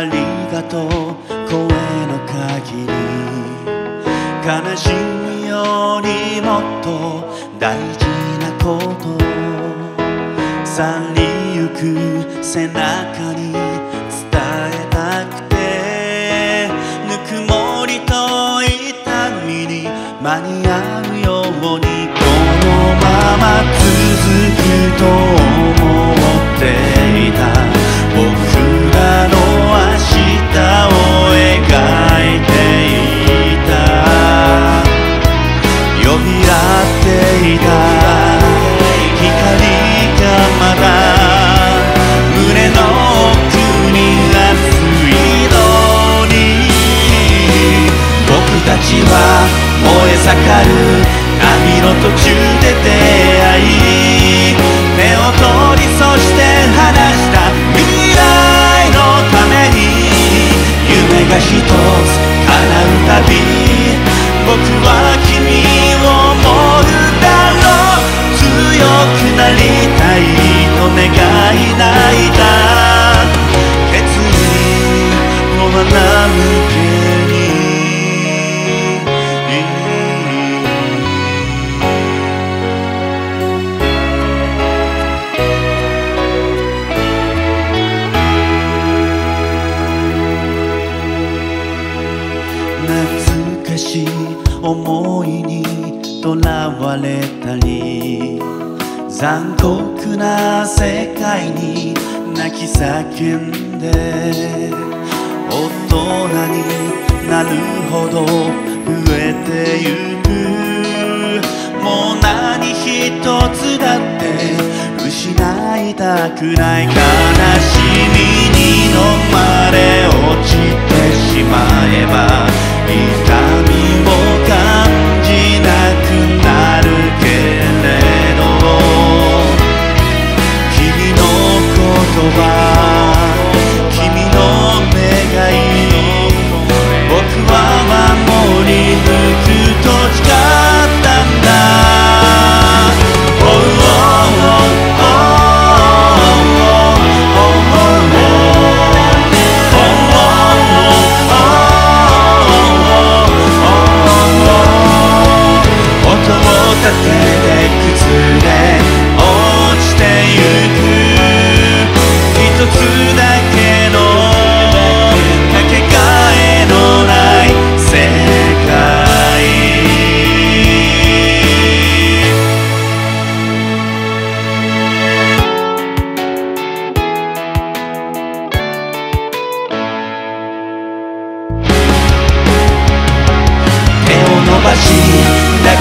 ありがとう声の限り。悲しむよりもっと大事なこと。去りゆく背中に伝えたくて。ぬくもりと痛みに間に合うように。このまま続くりたいと願い泣いた決意を学ぶけに懐かしい思いにとらわれたり残酷な世界に泣き叫んで。大人になるほど増えてゆく。もう何一つだって失いたくない。悲しみに飲まれ落ちてしまえば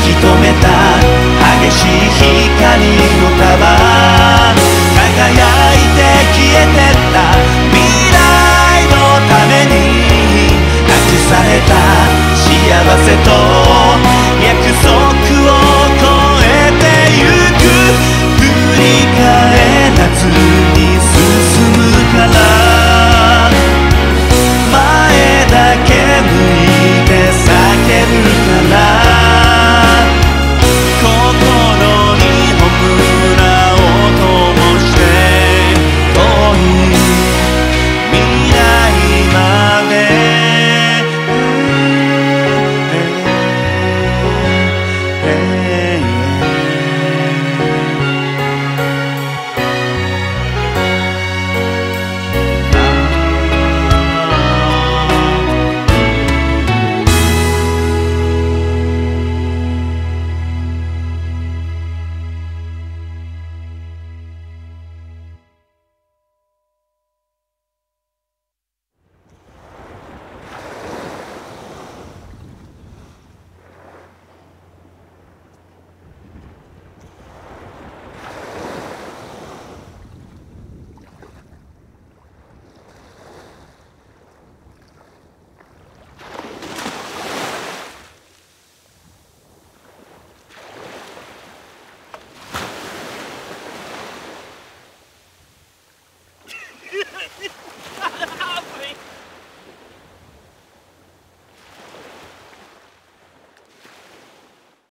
き留めた。激しい光の束。